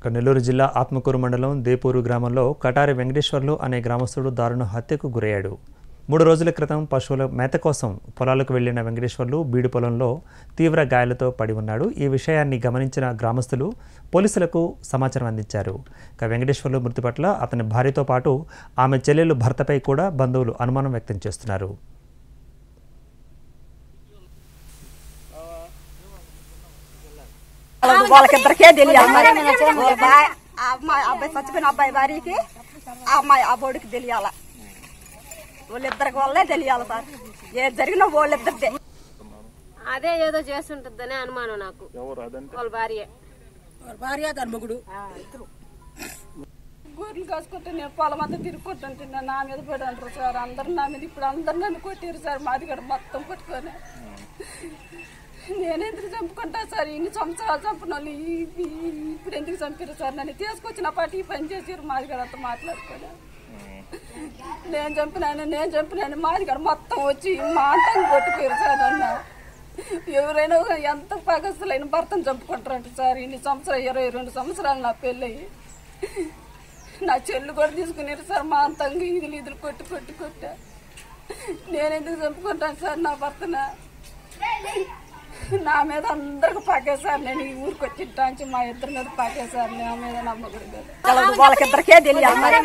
ఇక నెల్లూరు జిల్లా ఆత్మకూరు మండలం దేపూరు గ్రామంలో కటారి వెంకటేశ్వర్లు అనే గ్రామస్తుడు దారుణ హత్యకు గురయ్యాడు. మూడు రోజుల క్రితం పశువుల మేత కోసం పొలాలకు వెళ్ళిన వెంకటేశ్వర్లు బీడు పొలంలో తీవ్ర గాయాలతో పడి ఉన్నాడు. ఈ విషయాన్ని గమనించిన గ్రామస్తులు పోలీసులకు సమాచారం అందించారు. ఇక వెంకటేశ్వర్లు మృతి పట్ల అతని భార్యతో పాటు ఆమె చెల్లెలు భర్తపై కూడా బంధువులు అనుమానం వ్యక్తం చేస్తున్నారు. వాళ్ళకిద్దరికే తెలియాలి అమ్మాయి అబ్బాయి చచ్చిపోయిన అబ్బాయి భార్యకి ఆ అమ్మాయి ఆ బోడికి తెలియాల వాళ్ళిద్దరికి వాళ్ళే తెలియాలి సార్ ఏది జరిగినా వాళ్ళిద్దరిదే అదే ఏదో చేస్తుంటదని అనుమానం నాకు. వాళ్ళ భార్య. గొర్రెలు కాసుకుంటే నేను పొలం అంతా తిరుగుకుంటుంటే నా మీద పడి అంటారు సార్. అందరు నా మీద ఇప్పుడు అందరు నన్ను కొట్టారు సార్. మాది కూడా మొత్తం పట్టుకొని నేను ఎందుకు చంపుకుంటా సార్? ఇన్ని సంవత్సరాలు చంపిన వాళ్ళు ఇప్పుడు ఎందుకు చంపారు సార్? నన్ను తీసుకొచ్చిన పాటి పని చేసారు మాది కూడా అంతా మాట్లాడుకోలే. నేను చంపినాను నేను చంపినాను మాది కూడా మొత్తం వచ్చి మా అంటాన్ని కొట్టిపోయారు సార్ అన్న ఎవరైనా ఎంత పగస్తులైన భర్తను చంపుకుంటారంట సార్. ఇన్ని సంవత్సరాలు ఇరవై రెండు సంవత్సరాలు నా పెళ్ళయి. నా చెల్లు కూడా తీసుకునేరు సార్ మా అంతంగా ఇదిలు ఇదులు కొట్టి కొట్టి కొట్టా. నేను ఎందుకు చంపుకుంటాను సార్ నా భర్తన? నా మీద అందరికి పాకేశారు నేను ఈ ఊరికి వచ్చింటాంచి మా ఇద్దరి మీద పాకేశారు నా మీద నమ్మకం వాళ్ళకిద్దరికే తెలియాలి. మరి